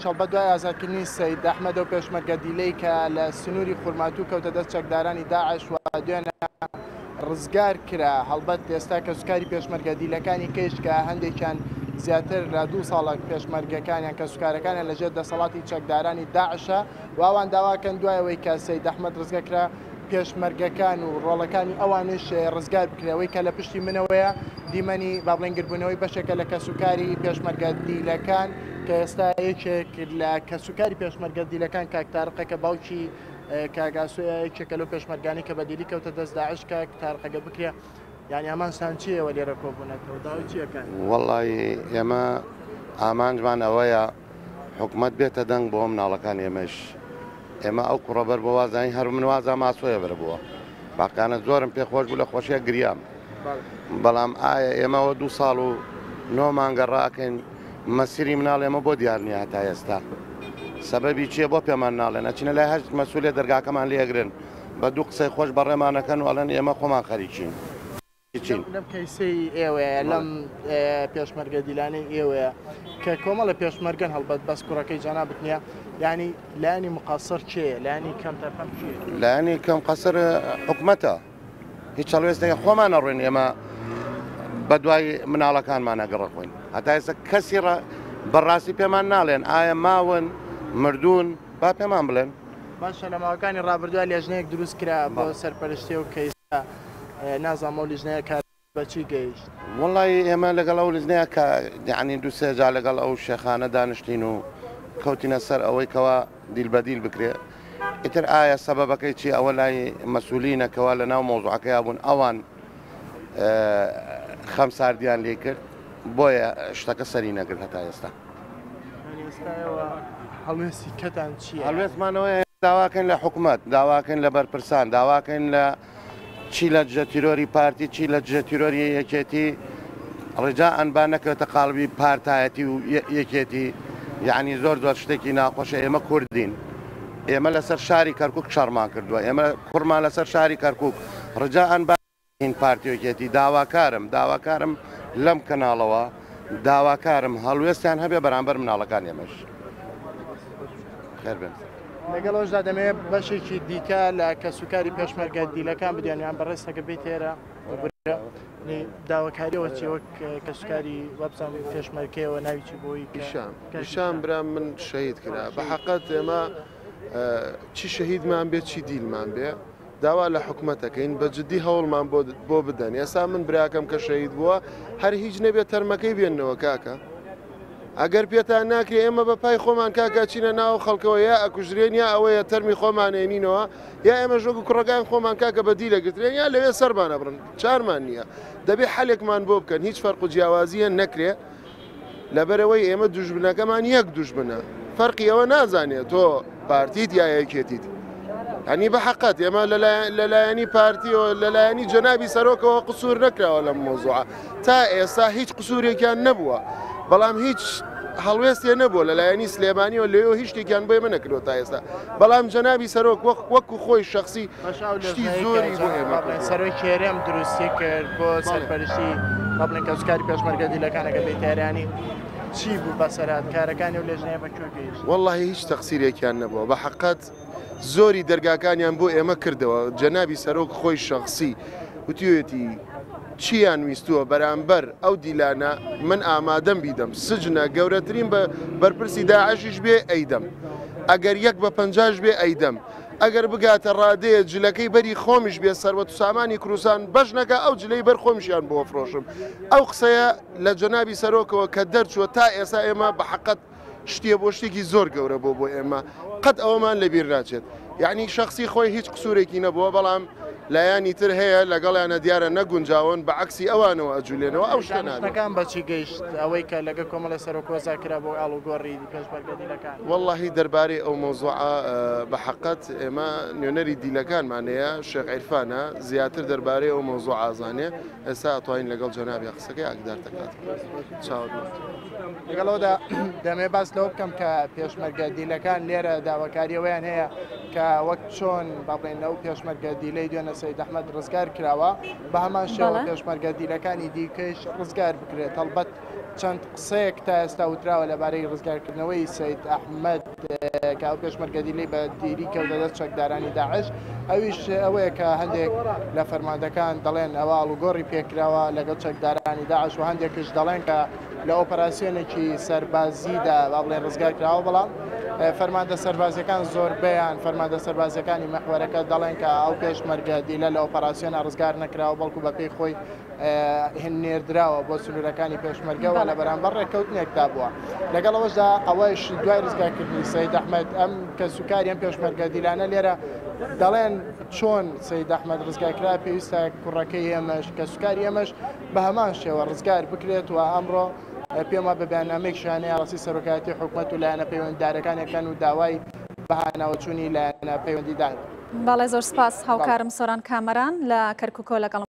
شەڵ بە دوای ئازارکردنی سید ئەحمەد و پێشمەرگە دیلەی کە لە سنووری خورماتوو کەوتە دەست چەکدارانی داعش و دوێنە ڕزگار کرا هەڵبەت ئێستا کە سوکاری پێشمەرگە دیلەکانی کەشکە هەندێکیان زیاتر لە دوو ساڵک پێشمەرگەکانیان کە سوکارەکانیان لەژێر دەسەڵاتی چەکدارانی داعشە واوان داواکەن دوایەوەی کە سید ئەحمەد ڕزگەکرا پێشمەرگەکان و ڕۆڵەکانی ئەوانش ڕزگار بکرەوەی کە لە پشتی منەوەیە دیمەنی بابلێنگربوونەوەی بەشێکە لە کەسوکاری پێشمەرگە دیلەکان کە ئێستا یەکێک لە کەسوکاری پێشمەرگە دیلەکان کاکتارقەکە باوکی کاگاسوەیەکێکە لەو پێشمەرگانی کە بەدیلی کەوتە دەست داعش کاکتارقەکە بکرێ یانی ئەمانستان چیەوە لێرە کۆبوونەکەەوە داوی چیەکان وڵی ئێمە ئامانجمان ئەوەیە حکومت بێتە دەنگ بۆم ناڵەکان ئێمەش ئێمە ئەو کوڕەبەر بە وازانی هەر من وازە ماسۆیە بەربووە باقانە زۆرم پێ خۆش بوو لە خۆشیە گریام بەڵام ئایا ئێمەەوە دوو ساڵ و نۆ مانگەڕاکەین مەسیری مناڵ ئێمە بۆ دیارنیە تا ئێستا سەبەبی چیە بۆ پێمان ناڵێن ئەچینە لای هەشت مەسوولێ دەرگاکەمان لێگرن بە دوو قسەی خۆش بەڕێمانەکەن وڵەن ئێمە خۆمان خەریکین. لەم کەیسەی ئێوەیە لەم پێشمەرگە دیلانەی ئێوەیە کە کۆمەڵە پێشمەرگەن هەڵبەت بەس کوڕەکەی جانا بتنیە ینی لانی مقاسر چێ لانی کەم تەپەم لانی کەم قەسەر حکومەتە هیچ چاڵێستەکە خۆمانە ڕوێن ئێمە بە دوای مناڵەکانمانە گەڕەخۆین هەتا ئێستا کەسی بەڕاستی پێمان ناڵێن ئایا ماون مردوون با پێمان بڵێن باشە لە ماوەکانی ڕابردووە لێژنەیەک دروست کرا بۆ سەرپەرشتی و کەیسە. نازانمە لیژنەیە کار بەچی گەیشت وڵی ئێمە لەگەڵ ئەو لیژنەیە کە دیعنی دوسێجا لەگەڵ ئەو شێخانە دانیشتین و کەوتینە سەر ئەوەی کەەوە دیلبەدیل بکرێت ئیتر ئایا سەبەکەی چی ئەوە لای مەسولینەکەەوە لە ناو مۆزعەکەی بوون ئەوان خەم ساردیان لێ کرد بۆیە شتەکە سەری نەگرت هەتا ئێستا هەڵێسی کەتان چی هەلوێستمانەوە داواکەن لە حکوومەت داواکەن لە بەرپرسان داواکەن لە چی لە جەتیرۆری پارتی چی لە جەتیرۆری یەکێتی ڕێجا ئەنبا نەکەوتە قالبی پارتایەتی و یەکێتی یعنی زۆر زۆر شتێکی ناخۆشە ئێمە کوردین ئێمە لەسەر شاری کەرکک شەرمان کردووە ئێمە کوڕمان لەسەر شاری کەرکک ڕجا ئەنبا این پارتیۆکێتی داواکارم داواکارم لەم کەناڵەوە داواکارم هەڵوێستیان هەبێ بەرامبەر مناڵەکان ئێمەش خێر بێن. لەگەڵەوەشدا دەمەوێت بەشێکی دیکە لە کەسوکاری پێشمەرگە دیلەکان بدیانیان بەڕێز هەگە بێت تێرە داواکاریەوە چێوەک کەسکاری وەبزان پێشمەرکەوە ناویی بۆی پیشان پیشان برا من شەید کرا بە حقت ئێمە چی شەهیدمان بێت چی دیلمان بێ داوا لە حکوومەتەکەین بە جددی هەوڵمان بۆ بدەن ئێسا من براکەم کە شەید بووە هەر هیچ نەبێت تەرمەکەی بێننەوە کاکە ئەگەر پێتان ناکرێ ئێمە بە پای خۆمان کاکچینە ناو خەڵکەوە یا ئەکوژرێن یا ئەوەیە تەرمی خۆمان ئێمینەوە یا ئێمە ژۆک و کوڕگان خۆمان کاکە بەدی لەگرترێن یا لەوێ سەربانە بڕن چارمان نییە دەبێ حلێکمان بۆ بکەن هیچ فەرق و جیاوازیە نەکرێ لەبەرەوەی ئێمە دوژبنەکەمان یەک دوژبنە فەرقی ئەوە نازانێت تۆ پارتیت یا یەکێتیت هەنی بە حقت ئێمە لەلایەنی پارتیەوە لەلایەنی جەنابی سەرۆکەوە قسوور نەکراوە لەم مۆزوعە تا ئێستا هیچ قسوورێکیان نەبووە. بەڵام هیچ هەڵوێستێ نەبوو لەلایەنی سلێمانیەوە لێەوە هیچ شتێکیان بۆی منەکرۆ تا ئێستا بەڵام جەنابی سەرۆک وەک وەکو خۆی شخصی شتی زۆری سەرۆی کێرەم دروستی کرد بۆ سەرپەرشتی بڵێن کەسکاری پێشمەرگەدیلەکانەکە بێتیارانی چی بوو بەسەرات کارەکانی و لەژنێ بەکوێگەیشت وەڵی هیچ تەقسیرێکیان نەبووە بە حقت زۆری دەرگاکانیان بۆ ئێمە کردەوە جەنابی سەرۆک خۆی شخصی وتیوێتی چیان ویستووە بەرامبەر ئەو دیلانە من ئامادەم بیدەم سجنە گەورەترین بە بەرپرسی داعشیش بێ ئەیدەم ئەگەر یەک بە پنجش بێ ئەیدەم ئەگەر بگاتە ڕادەیە جلەکەی بەری خۆمیش بێ سەروەت و سامانی کوردستان بەشنەکە ئەو جلەی بەر خۆمیشیان بۆ فرۆشم ئەو قسەیە لە جەنابی سەرۆکەوە کە دەرچووە تا ئێستا ئێمە بە حقت شتێ بۆ شتێکی زۆر گەورە بۆ بۆ ئێمە قەت ئەوەمان لەبیر ناچێت یعنی شخصی خۆی هیچ قسوورێکی نەبووە بەڵام لایانی تر هەیە لەگەڵیانە دیارە نەگونجاون بە عکسی ئەوانەوە ئەجوولێنەوە ئەو شتەکان بەچی گەیشت ئەوەی کە لەگە کۆمەلە سەرۆکۆزا کرا بۆ ئاڵوگۆڕی پێشبەرگەدیلەکان واللهی دەربارەی ئەو مۆزوع بە حقت ئێمە نوێنەری دیلەکانمانەیە شێق عیرفانە زیاتر دەربارەی ئەو مۆزوع ئازانێ ئێستا ئەتوانین لەگەڵ جەنابی قسەکەی ئەگدارتەکات چاو لەگەڵەوەدا دەمێ باس لەوە بکەم کە پێشمەرگەدیلەکان لێرە داواکاریەوەیان هەیە کە وەک چۆن بابڵێنە و پێشمەرگە دیلەی دوێنە سەید ئەحمەد ڕزگار کراوە بە هەمان شێوە پێشمەرگە دیلەکانی دیکەش ڕزگار بکرێت هەڵبەت چەند قسەیەک تا ئێستا وتراوە لەبارەی ڕزگارکردنەوەی سید ئەحمەد کاو پێشمەرگە دیلەی بە دیری کەوتەدەست چەکدارانی داعش ئەویش ئەوەیە کە هەندێک لە فەرماندەکان دەڵێن ئەوە ئاڵوگۆڕی پێکراوە لەگەڵ چەکدارانی داعش و هەندێکش دەڵێن کە لە ئۆپەراسیۆنێکی سەربازیدا با بڵێن ڕزگار کراوە بەڵام فەرمادە سەربازیەکان زۆر بیان فەرمادە سەربازیەکانی مەخوارەکە دەڵێن کە ئەو پێشمەرگە دیلە لە ئۆپەراسسیۆنە ڕزگار نەکراوە بەڵکو بە پێی خۆی هێن نێردراوە بۆ سنوورەکانی پێشمەرگەوە لە بەرامبەر ڕێککەوتنێکدا بووە لەگەڵ ئەوەشدا ئەوەش دوای ڕزگارکردنی سید ئەحمەد ئەم کە سوکاری ئەم پێشمەرگە دیلانە لێرە دەڵێن چۆن سید ئەحمەد ڕزگارکرا پێویستە کوڕەکەی ئێمەش کە سوکاری ئێمەش بە هەمان شێوە ڕزگار بکرێت و ئەمڕۆ پێما بە بەنامێک شانەیە ڕاستی سەرۆکایەتی حکوومەت و لایەنە پەیوەنددارەکانەکەن و داوای بەهاناوچوونی لایەنە پەیوەندیدان. باڵێ زۆر سپاس هاوکارم سۆران کامەران لە کەرککۆ لەگەڵ